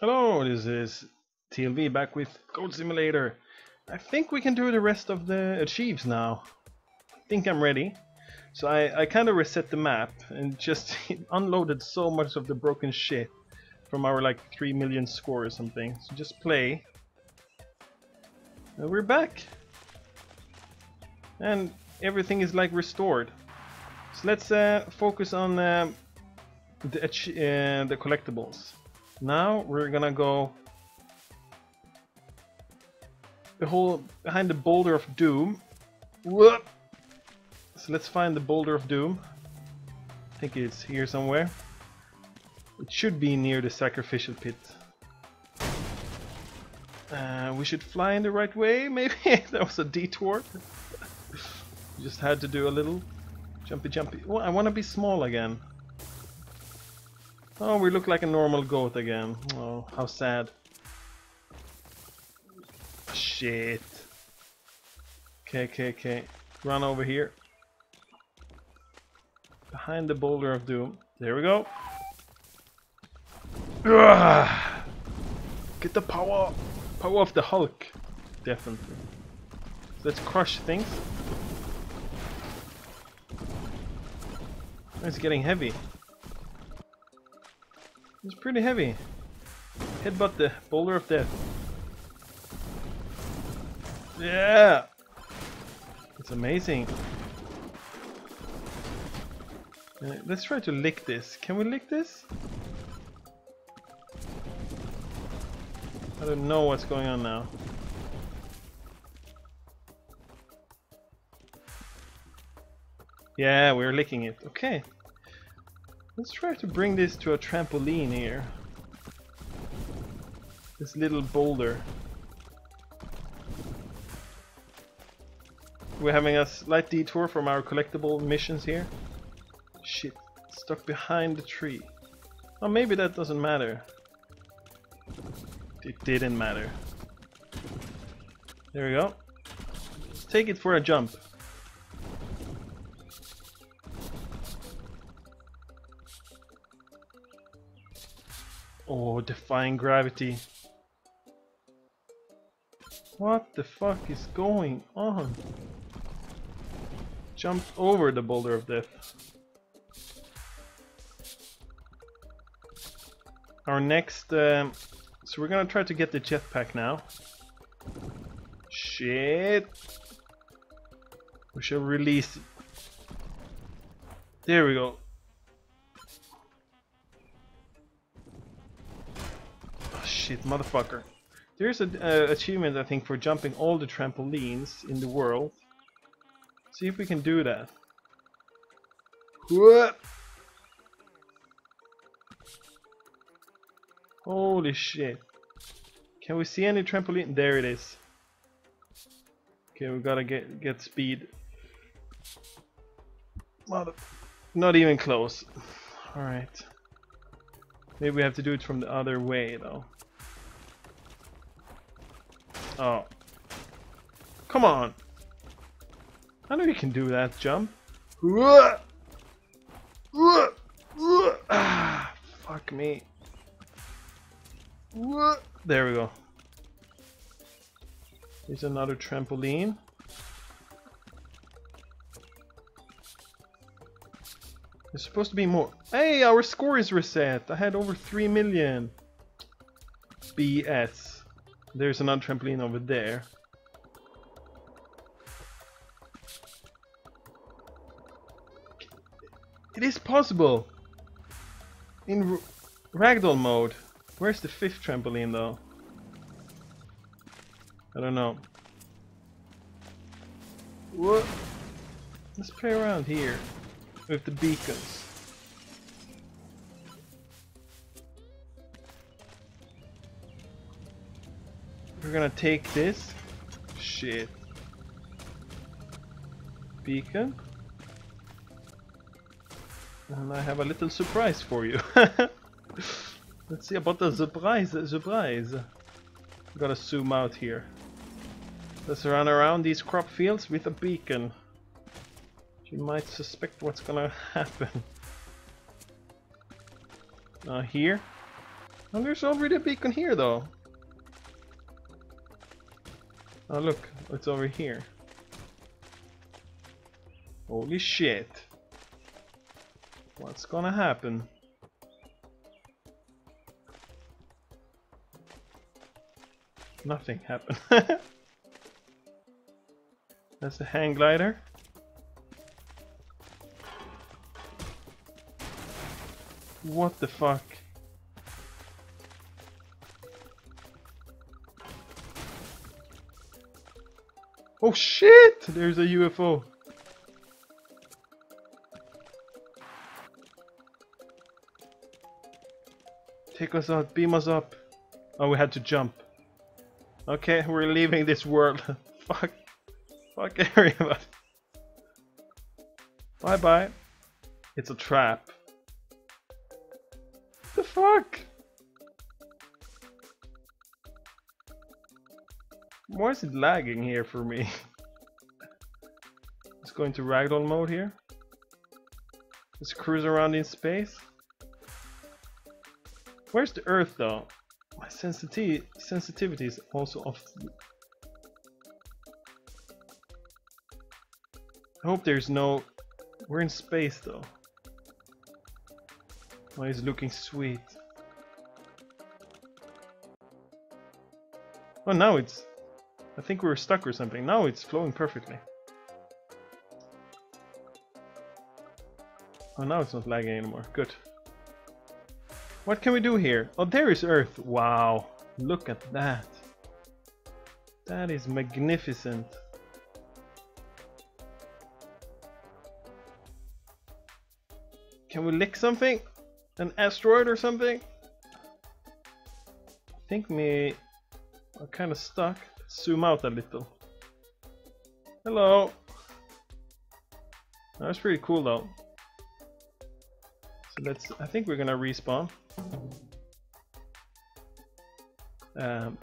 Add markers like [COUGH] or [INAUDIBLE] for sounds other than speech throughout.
Hello, this is TLV back with Goat Simulator. I think we can do the rest of the achieves now. I think I'm ready. So I, I kind of reset the map and just [LAUGHS] unloaded so much of the broken shit from our like 3 million score or something. So just play. And we're back. And everything is like restored. So let's uh, focus on uh, the, uh, the collectibles. Now we're gonna go the whole behind the boulder of doom. Whoop. So let's find the boulder of doom. I think it's here somewhere. It should be near the sacrificial pit. Uh, we should fly in the right way, [LAUGHS] maybe? that was a detour. [LAUGHS] Just had to do a little jumpy jumpy. Well, I want to be small again. Oh, we look like a normal goat again. Oh, how sad. Shit. Okay, okay, okay. Run over here. Behind the boulder of doom. There we go. Ugh. Get the power. Power of the Hulk. Definitely. let's crush things. It's getting heavy. It's pretty heavy. Headbutt the boulder of death. Yeah! It's amazing. Uh, let's try to lick this. Can we lick this? I don't know what's going on now. Yeah, we're licking it. Okay. Let's try to bring this to a trampoline here. This little boulder. We're having a slight detour from our collectible missions here. Shit, stuck behind the tree. Oh, maybe that doesn't matter. It didn't matter. There we go. Let's take it for a jump. Oh, defying gravity. What the fuck is going on? Jump over the boulder of death. Our next... Um, so we're gonna try to get the jetpack now. Shit! We shall release... There we go. Shit, motherfucker. There's an uh, achievement, I think, for jumping all the trampolines in the world. See if we can do that. What? Holy shit. Can we see any trampoline? There it is. Okay, we gotta get get speed. Mother not even close. [SIGHS] Alright. Maybe we have to do it from the other way though. Oh. Come on. I know you can do that jump. Ah, [SIGHS] fuck me. There we go. Here's another trampoline. There's supposed to be more. Hey, our score is reset. I had over 3 million. BS. There's another trampoline over there. It is possible! In ragdoll mode. Where's the fifth trampoline though? I don't know. What? Let's play around here with the beacons. We're gonna take this. Shit. Beacon. And I have a little surprise for you. [LAUGHS] Let's see about the surprise, surprise. Gotta zoom out here. Let's run around these crop fields with a beacon. You might suspect what's gonna [LAUGHS] happen. Uh, here. Oh, there's already a beacon here though. Oh look, it's over here. Holy shit. What's gonna happen? Nothing happened. [LAUGHS] That's a hang glider. What the fuck? Oh shit! There's a UFO. Take us out, beam us up. Oh, we had to jump. Okay, we're leaving this world. [LAUGHS] Fuck. Fuck everybody. Bye bye. It's a trap. The fuck? Why is it lagging here for me? [LAUGHS] Let's go into ragdoll mode here. Let's cruise around in space. Where's the Earth though? My sensitivity sensitivity is also off. I hope there's no. We're in space though. Why Oh, he's looking sweet. Oh, now it's. I think we were stuck or something. Now it's flowing perfectly. Oh, now it's not lagging anymore. Good. What can we do here? Oh, there is Earth. Wow. Look at that. That is magnificent. Can we lick something? An asteroid or something? I think me are kind of stuck. Zoom out a little. Hello. That's pretty cool though. So let's. I think we're gonna respawn. Um,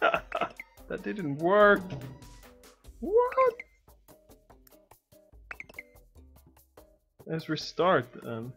[LAUGHS] that didn't work. What? Let's restart. Um,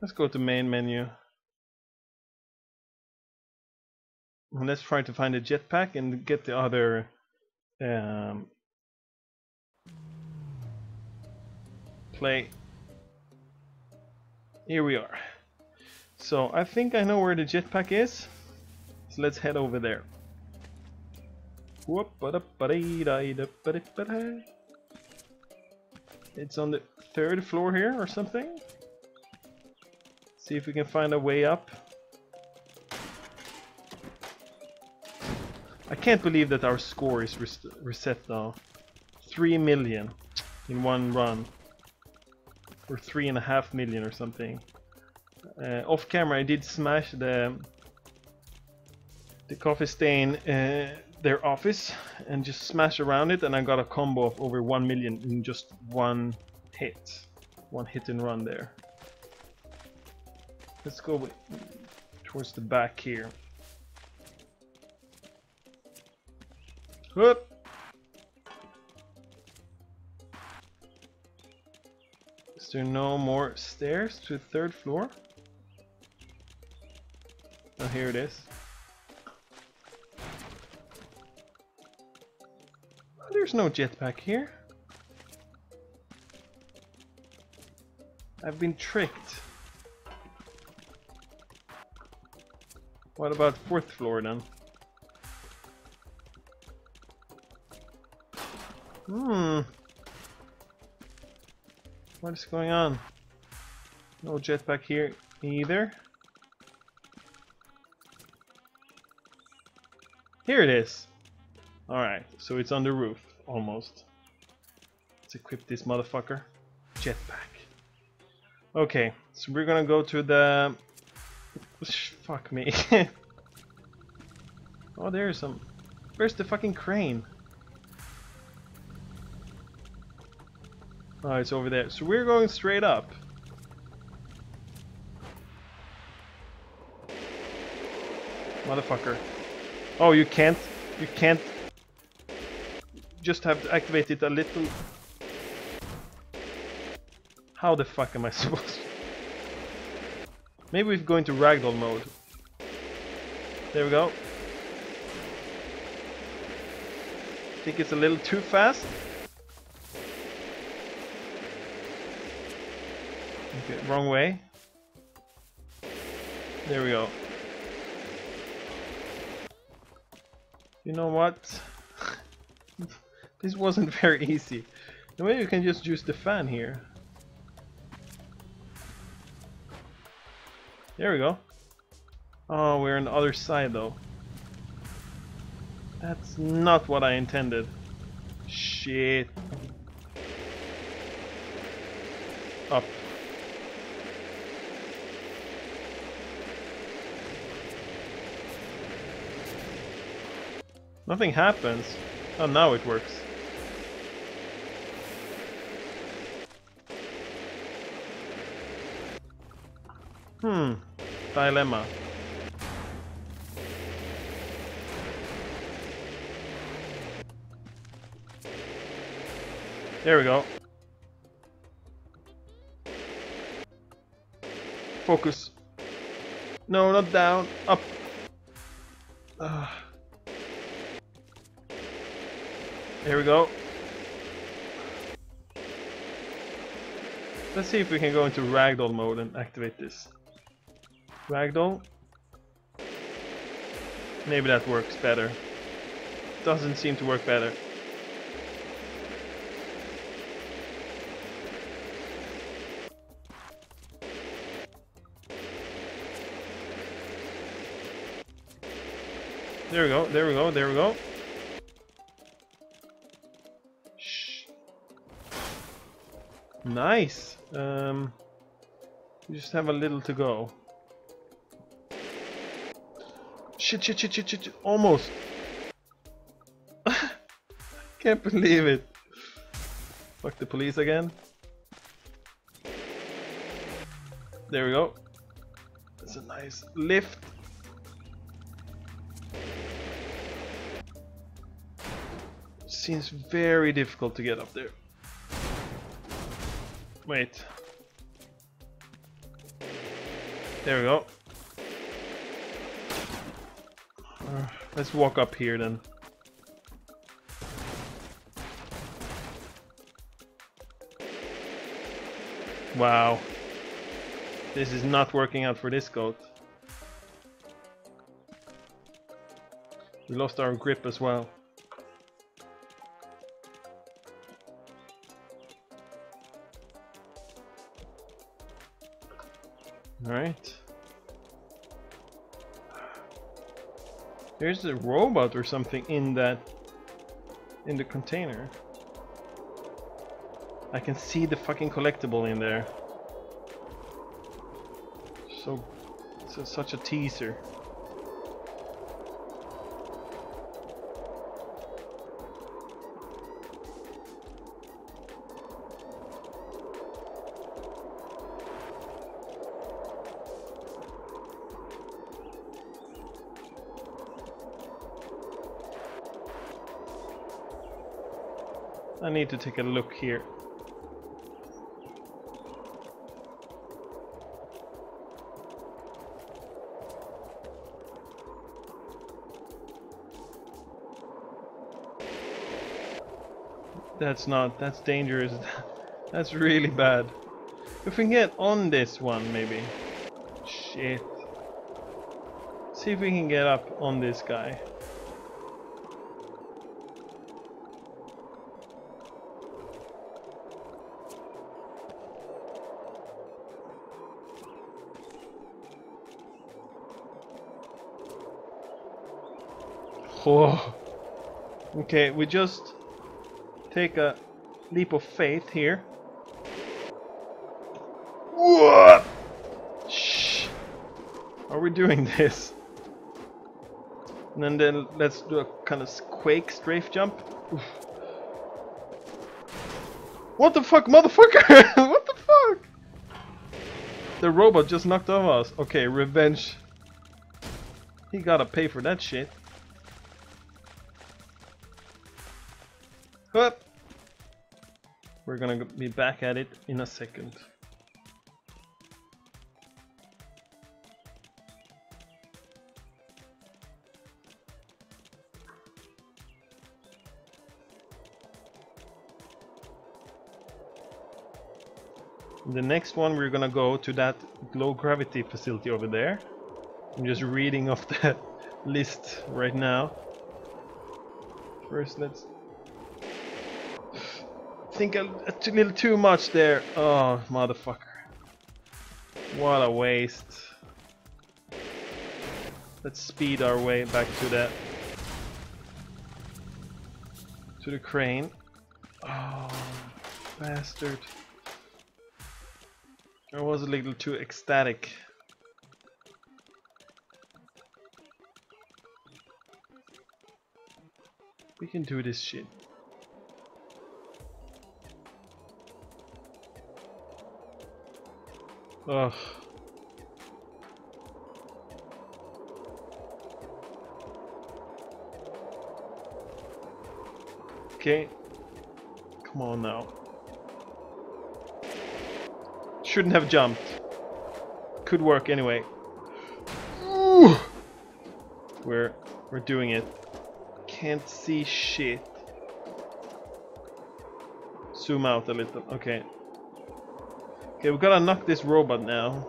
let's go to main menu. Let's try to find a jetpack and get the other um, play here we are. So I think I know where the jetpack is. So let's head over there. It's on the third floor here or something. See if we can find a way up. I can't believe that our score is res reset now. 3 million in one run or three and a half million or something. Uh, off camera, I did smash the the coffee stain uh, their office and just smash around it, and I got a combo of over one million in just one hit, one hit and run there. Let's go towards the back here. Whoop. Is there no more stairs to the third floor? Oh, here it is. Oh, there's no jetpack here. I've been tricked. What about fourth floor then? Hmm. What is going on? No jetpack here either. Here it is. Alright, so it's on the roof, almost. Let's equip this motherfucker. Jetpack. Okay, so we're gonna go to the... Fuck me. [LAUGHS] oh, there's some... Where's the fucking crane? Oh, it's over there. So we're going straight up. Motherfucker. Oh, you can't. You can't. Just have to activate it a little. How the fuck am I [LAUGHS] supposed to... Maybe we go into ragdoll mode. There we go. Think it's a little too fast. Wrong way. There we go. You know what? [LAUGHS] this wasn't very easy. Maybe you can just use the fan here. There we go. Oh, we're on the other side though. That's not what I intended. Shit. Up. Nothing happens. Oh, now it works. Hmm. Dilemma. There we go. Focus. No, not down. Up. Uh. There we go. Let's see if we can go into ragdoll mode and activate this. Ragdoll. Maybe that works better. Doesn't seem to work better. There we go, there we go, there we go. Nice. Um, we just have a little to go. Shit, shit, shit, shit, shit, shit. almost. [LAUGHS] Can't believe it. Fuck the police again. There we go. That's a nice lift. Seems very difficult to get up there. Wait. There we go. Uh, let's walk up here then. Wow. This is not working out for this goat. We lost our grip as well. Alright. There's a robot or something in that... in the container. I can see the fucking collectible in there. So... so such a teaser. I need to take a look here. That's not, that's dangerous. [LAUGHS] that's really bad. If we can get on this one, maybe. Shit. See if we can get up on this guy. Oh. Okay, we just take a leap of faith here. What? Shh. Are we doing this? And then, then let's do a kind of quake strafe jump. Oof. What the fuck, motherfucker? [LAUGHS] what the fuck? The robot just knocked off us. Okay, revenge. He gotta pay for that shit. Whoop. We're gonna be back at it in a second. The next one we're gonna go to that low gravity facility over there. I'm just reading off [LAUGHS] the list right now. First let's think a, a little too much there. Oh motherfucker. What a waste. Let's speed our way back to the to the crane. Oh bastard. I was a little too ecstatic. We can do this shit. Ugh. Okay. Come on now. Shouldn't have jumped. Could work anyway. Ooh. We're we're doing it. Can't see shit. Zoom out a little. Okay. Okay, we gotta knock this robot now.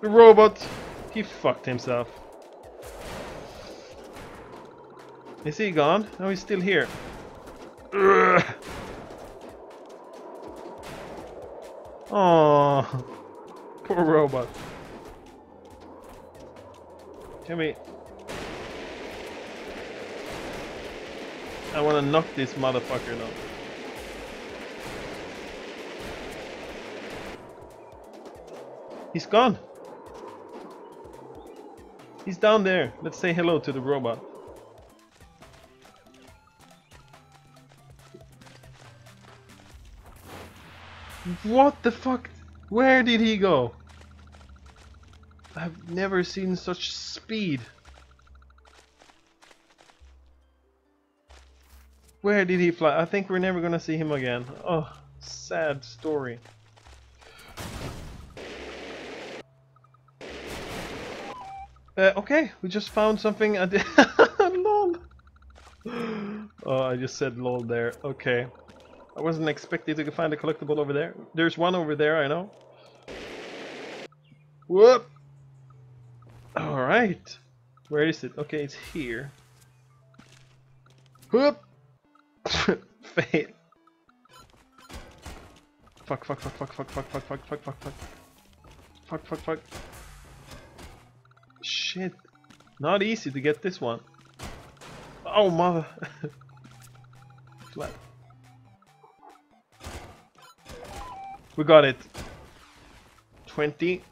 The robot, he fucked himself. Is he gone? No, he's still here. Oh, [LAUGHS] poor robot. Can we? I want to knock this motherfucker now. He's gone. He's down there. Let's say hello to the robot. What the fuck? Where did he go? I've never seen such speed. Where did he fly? I think we're never gonna see him again. Oh, sad story. Uh, okay, we just found something. I did. [LAUGHS] lol. Oh, I just said lol there. Okay. I wasn't expecting to find a collectible over there. There's one over there, I know. Whoop! Alright. Where is it? Okay, it's here. Whoop! Fail. Fuck, fuck, fuck, fuck, fuck, fuck, fuck, fuck, fuck, fuck, fuck. Fuck, fuck, fuck. Shit. Not easy to get this one. Oh, mother. [LAUGHS] Flat. We got it. 20.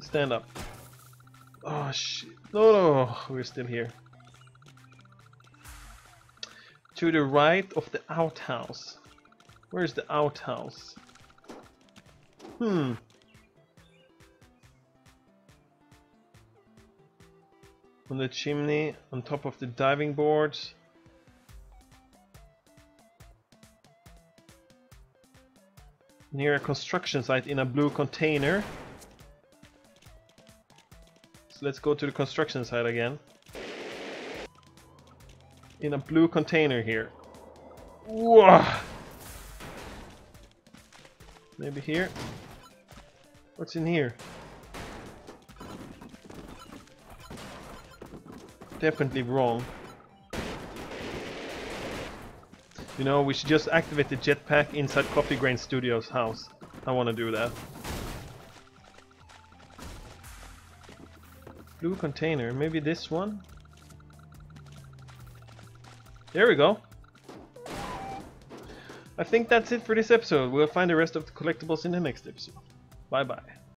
Stand up. Oh shit. No, no, we're still here. To the right of the outhouse. Where's the outhouse? Hmm. On the chimney, on top of the diving boards. near a construction site in a blue container. So let's go to the construction site again. In a blue container here. Whoa! Maybe here? What's in here? Definitely wrong. You know, we should just activate the jetpack inside Coffee Stain Studios house. I want to do that. Blue container, maybe this one? There we go. I think that's it for this episode. We'll find the rest of the collectibles in the next episode. Bye bye.